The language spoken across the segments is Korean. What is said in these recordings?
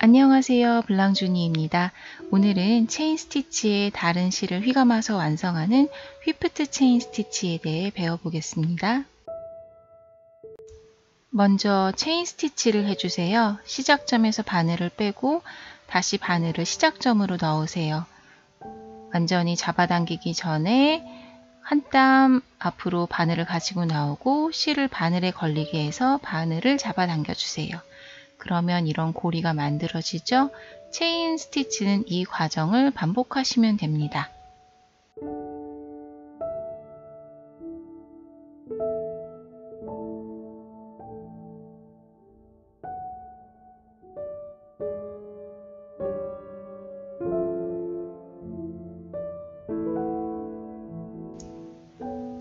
안녕하세요. 블랑주니입니다. 오늘은 체인 스티치의 다른 실을 휘감아서 완성하는 whipped 체인 스티치에 대해 배워보겠습니다. 먼저 체인 스티치를 해주세요. 시작점에서 바늘을 빼고 다시 바늘을 시작점으로 넣으세요. 완전히 잡아당기기 전에 한 땀 앞으로 바늘을 가지고 나오고 실을 바늘에 걸리게 해서 바늘을 잡아당겨 주세요. 그러면 이런 고리가 만들어지죠. 체인 스티치는 이 과정을 반복하시면 됩니다.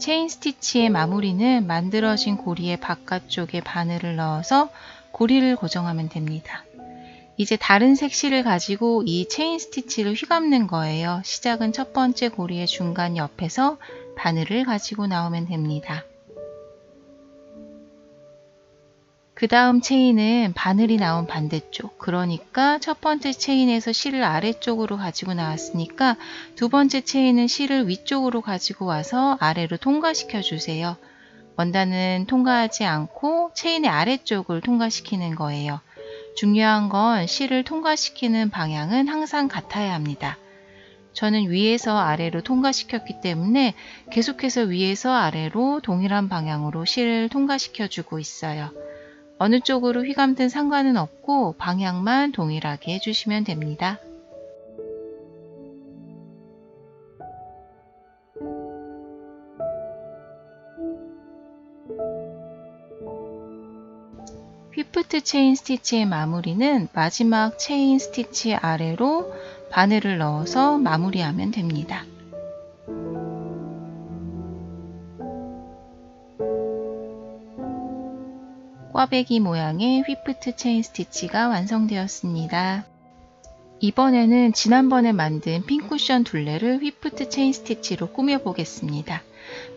체인 스티치의 마무리는 만들어진 고리의 바깥쪽에 바늘을 넣어서 고리를 고정하면 됩니다. 이제 다른 색실을 가지고 이 체인 스티치를 휘감는 거예요. 시작은 첫 번째 고리의 중간 옆에서 바늘을 가지고 나오면 됩니다. 그 다음 체인은 바늘이 나온 반대쪽 그러니까 첫 번째 체인에서 실을 아래쪽으로 가지고 나왔으니까 두 번째 체인은 실을 위쪽으로 가지고 와서 아래로 통과시켜 주세요. 원단은 통과하지 않고 체인의 아래쪽을 통과시키는 거예요. 중요한 건 실을 통과시키는 방향은 항상 같아야 합니다. 저는 위에서 아래로 통과시켰기 때문에 계속해서 위에서 아래로 동일한 방향으로 실을 통과시켜 주고 있어요. 어느 쪽으로 휘감든 상관은 없고 방향만 동일하게 해주시면 됩니다. whipped 체인 스티치의 마무리는 마지막 체인 스티치 아래로 바늘을 넣어서 마무리하면 됩니다. 꽈배기 모양의 whipped 체인 스티치가 완성되었습니다. 이번에는 지난번에 만든 pincushion 둘레를 whipped 체인 스티치로 꾸며보겠습니다.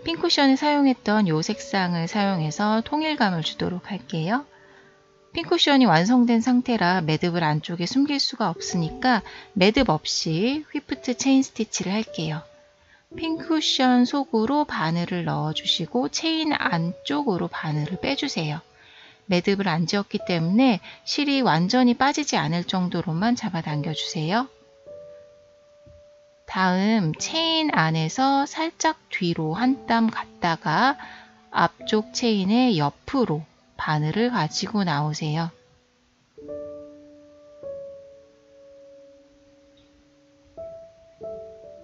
pincushion에 사용했던 이 색상을 사용해서 통일감을 주도록 할게요. pincushion이 완성된 상태라 매듭을 안쪽에 숨길 수가 없으니까 매듭 없이 whipped 체인 스티치를 할게요. pincushion 속으로 바늘을 넣어주시고 체인 안쪽으로 바늘을 빼주세요. 매듭을 안 지었기 때문에 실이 완전히 빠지지 않을 정도로만 잡아당겨 주세요. 다음 체인 안에서 살짝 뒤로 한 땀 갔다가 앞쪽 체인의 옆으로 바늘을 가지고 나오세요.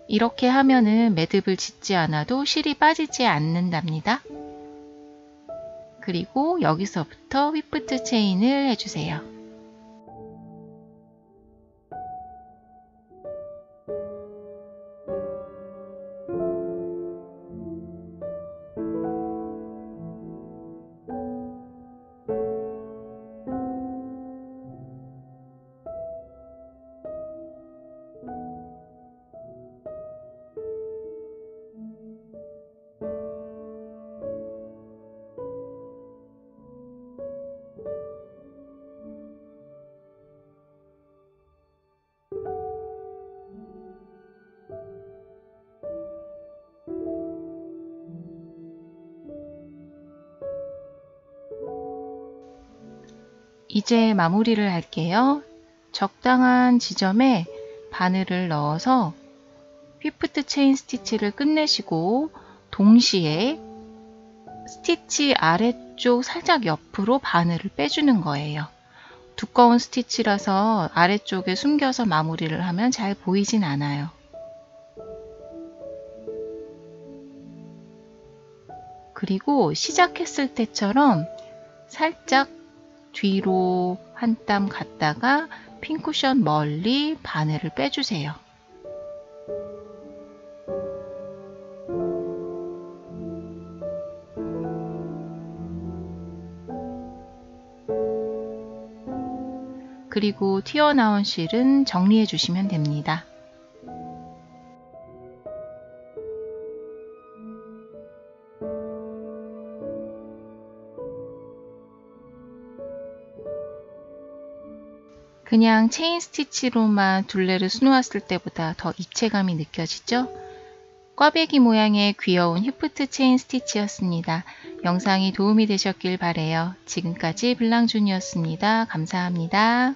이렇게 하면은 매듭을 짓지 않아도 실이 빠지지 않는답니다. 그리고 여기서부터 휘프트 체인을 해주세요. 이제 마무리를 할게요. 적당한 지점에 바늘을 넣어서 whipped 체인 스티치를 끝내시고 동시에 스티치 아래쪽 살짝 옆으로 바늘을 빼주는 거예요. 두꺼운 스티치라서 아래쪽에 숨겨서 마무리를 하면 잘 보이진 않아요. 그리고 시작했을 때처럼 살짝 뒤로 한 땀 갔다가 핀쿠션 멀리 바늘을 빼주세요. 그리고 튀어나온 실은 정리해 주시면 됩니다. 그냥 체인 스티치로만 둘레를 수놓았을 때보다 더 입체감이 느껴지죠? 꽈배기 모양의 귀여운 whipped 체인 스티치였습니다. 영상이 도움이 되셨길 바래요. 지금까지 블랑주니였습니다. 감사합니다.